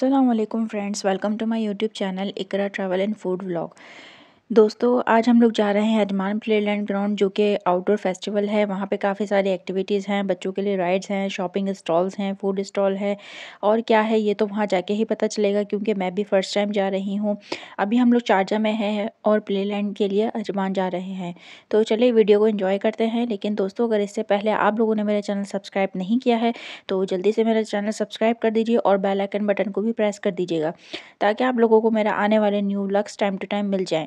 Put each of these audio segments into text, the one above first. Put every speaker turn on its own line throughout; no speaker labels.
Aslam friends welcome to my YouTube channel Iqra travel and food vlog दोस्तों, आज हम लोग जा रहे हैं अजमान प्लेलैंड ग्राउंड, जो कि आउटडोर फेस्टिवल है। वहाँ पे काफ़ी सारी एक्टिविटीज़ हैं, बच्चों के लिए राइड्स हैं शॉपिंग स्टॉल्स हैं फ़ूड स्टॉल है। और क्या है, ये तो वहाँ जाके ही पता चलेगा, क्योंकि मैं भी फ़र्स्ट टाइम जा रही हूँ। अभी हम लोग चारजा में हैं और प्लेलैंड के लिए अजमान जा रहे हैं। तो चलिए वीडियो को इन्जॉय करते हैं। लेकिन दोस्तों, अगर इससे पहले आप लोगों ने मेरा चैनल सब्सक्राइब नहीं किया है तो जल्दी से मेरा चैनल सब्सक्राइब कर दीजिए और बेलाइकन बटन को भी प्रेस कर दीजिएगा, ताकि आप लोगों को मेरा आने वाले new lux time to time मिल जाएँ।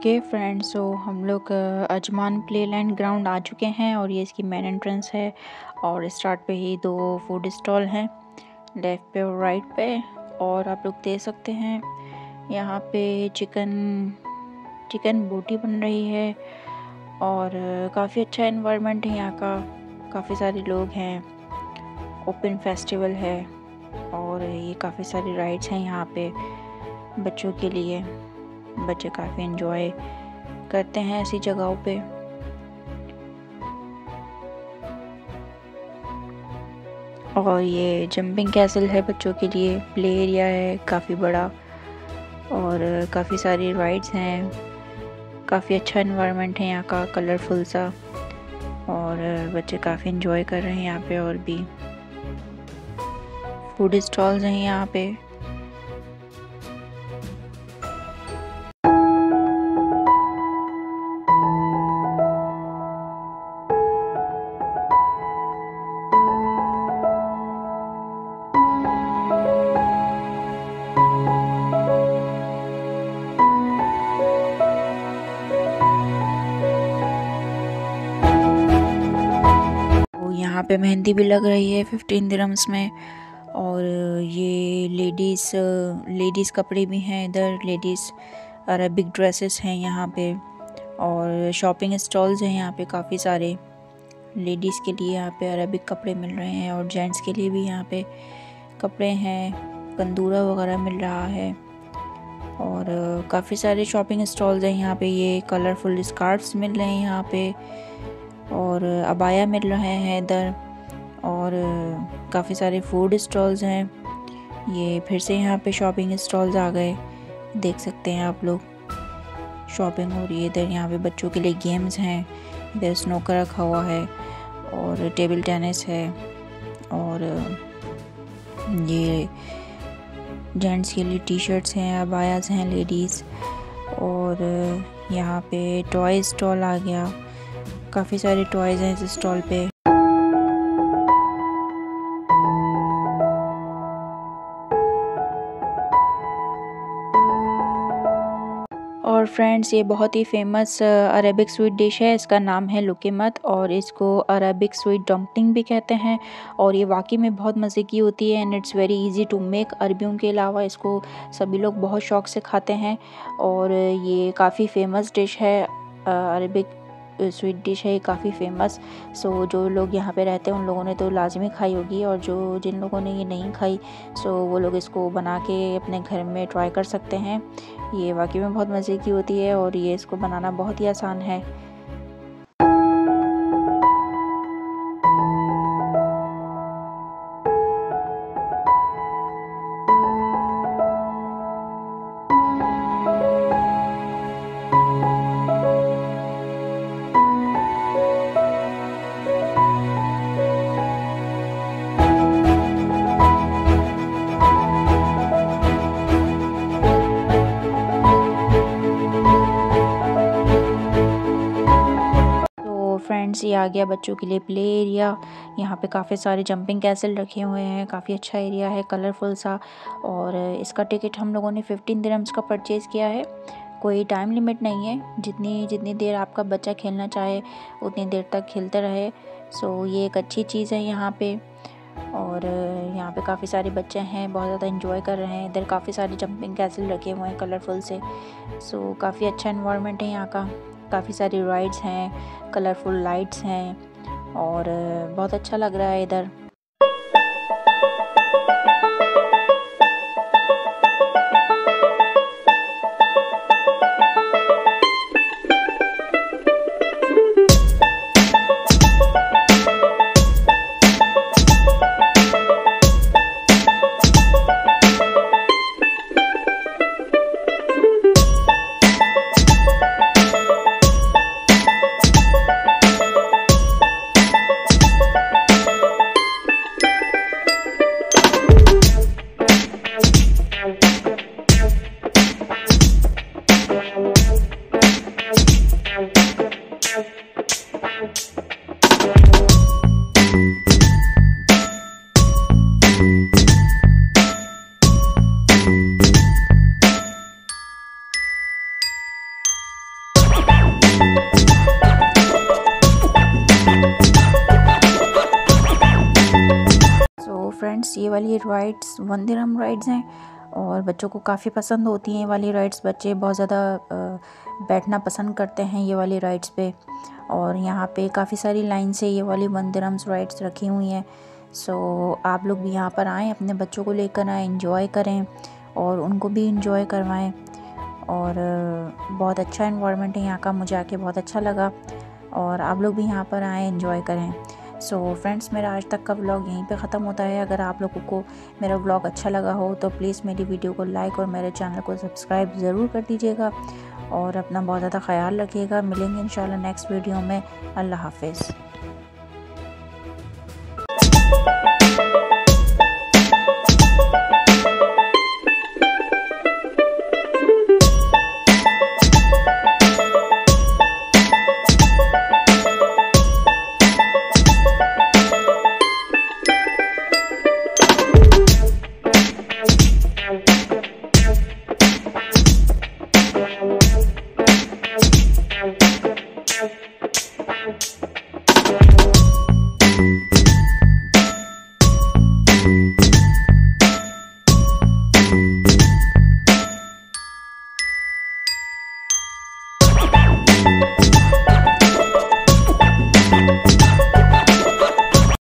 Okay friends so हम लोग अजमान प्ले लैंड ग्राउंड आ चुके हैं और ये इसकी मेन एंट्रेंस है और स्टार्ट पे ही दो फ़ूड स्टॉल हैं लेफ़्ट पे और राइट पे और आप लोग देख सकते हैं यहाँ पे चिकन चिकन बोटी बन रही है और काफ़ी अच्छा इन्वायरमेंट है यहाँ का, काफ़ी सारे लोग हैं ओपन फेस्टिवल है और ये काफ़ी सारी राइड्स हैं यहाँ पे बच्चों के लिए। बच्चे काफ़ी इन्जॉय करते हैं ऐसी जगहों पे। और ये जंपिंग कैसल है बच्चों के लिए। प्ले एरिया है, काफ़ी बड़ा। और काफ़ी सारी राइड्स हैं। काफ़ी अच्छा इन्वायरमेंट है यहाँ का कलरफुल सा। और बच्चे काफ़ी इन्जॉय कर रहे हैं यहाँ पे और भी। फ़ूड स्टॉल्स हैं यहाँ पे। पे मेहंदी भी लग रही है फिफ्टीन दिरम्स में। और ये लेडीज़ लेडीज़ कपड़े भी हैं इधर लेडीज़ अरबिक ड्रेसेस हैं यहाँ पे। और शॉपिंग स्टॉल्स हैं यहाँ पे काफ़ी सारे। लेडीज़ के लिए यहाँ पे अरबिक कपड़े मिल रहे हैं और जेंट्स के लिए भी यहाँ पे कपड़े हैं। कंदूरा वगैरह मिल रहा है। और काफ़ी सारे शॉपिंग स्टॉल्स हैं यहाँ पे। ये कलरफुल स्कार्फ्स मिल रहे हैं यहाँ पे। और अबाया मिल रहे हैं इधर और काफ़ी सारे फ़ूड स्टॉल्स हैं। ये फिर से यहाँ पे शॉपिंग स्टॉल्स आ गए। देख सकते हैं आप लोग। शॉपिंग हो रही है इधर। यहाँ पे बच्चों के लिए गेम्स हैं। इधर स्नोकर रखा हुआ है और टेबल टेनिस है और ये जेंट्स के लिए टी शर्ट्स हैं अबायाज हैं लेडीज़ और यहाँ पे टॉय स्टॉल आ गया। काफ़ी सारे टॉयज़ हैं इस स्टॉल पे। और फ्रेंड्स ये बहुत ही फ़ेमस अरेबिक स्वीट डिश है। इसका नाम है लुकीमत और इसको अरेबिक स्वीट डम्पटिंग भी कहते हैं। और ये वाकई में बहुत मज़े की होती है and it's very easy to make अरबियों के अलावा इसको सभी लोग बहुत शौक से खाते हैं। और ये काफ़ी फ़ेमस डिश है अरबिक स्वीट डिश है, ये काफ़ी फ़ेमस सो जो लोग यहाँ पे रहते हैं, उन लोगों ने तो लाजमी खाई होगी और जो जिन लोगों ने ये नहीं खाई सो वो लोग इसको बना के अपने घर में ट्राई कर सकते हैं. ये वाकई में बहुत मज़े की होती है और ये इसको बनाना बहुत ही आसान है. फ्रेंड्स ये आ गया बच्चों के लिए प्ले एरिया यहाँ पे काफ़ी सारे जंपिंग कैसल रखे हुए हैं, काफ़ी अच्छा एरिया है कलरफुल सा। और इसका टिकट हम लोगों ने फिफ्टीन दिरम्स का परचेज़ किया है। कोई टाइम लिमिट नहीं है, जितनी जितनी देर आपका बच्चा खेलना चाहे, उतनी देर तक खेलते रहे। सो ये एक अच्छी चीज़ है यहाँ पे। और यहाँ पे काफ़ी सारे बच्चे हैं, बहुत ज़्यादा इन्जॉय कर रहे हैं। इधर काफ़ी सारे जंपिंग कैसल रखे हुए हैं कलरफुल से। सो काफ़ी अच्छा इन्वायरमेंट है यहाँ का। काफ़ी सारी राइड्स हैं कलरफुल लाइट्स हैं और बहुत अच्छा लग रहा है इधर। ये राइड्स वंदिरम राइड्स हैं और बच्चों को काफ़ी पसंद होती हैं ये वाली राइड्स बच्चे बहुत ज़्यादा बैठना पसंद करते हैं ये वाली राइड्स पे और यहाँ पे काफ़ी सारी लाइन से ये वाली वंदिरम्स राइड्स रखी हुई हैं। सो आप लोग भी यहाँ पर आएँ, अपने बच्चों को लेकर आएँ इंजॉय करें और उनको भी इंजॉय करवाएँ। और बहुत अच्छा इन्वायरमेंट है यहाँ का, मुझे आके बहुत अच्छा लगा और आप लोग भी यहाँ पर आएँ इंजॉय करें। सो so, फ्रेंड्स मेरा आज तक का व्लॉग यहीं पे ख़त्म होता है। अगर आप लोगों को मेरा व्लॉग अच्छा लगा हो तो प्लीज़ मेरी वीडियो को लाइक और मेरे चैनल को सब्सक्राइब ज़रूर कर दीजिएगा और अपना बहुत ज़्यादा ख्याल रखिएगा। मिलेंगे इन नेक्स्ट वीडियो में। अल्लाह हाफिज़।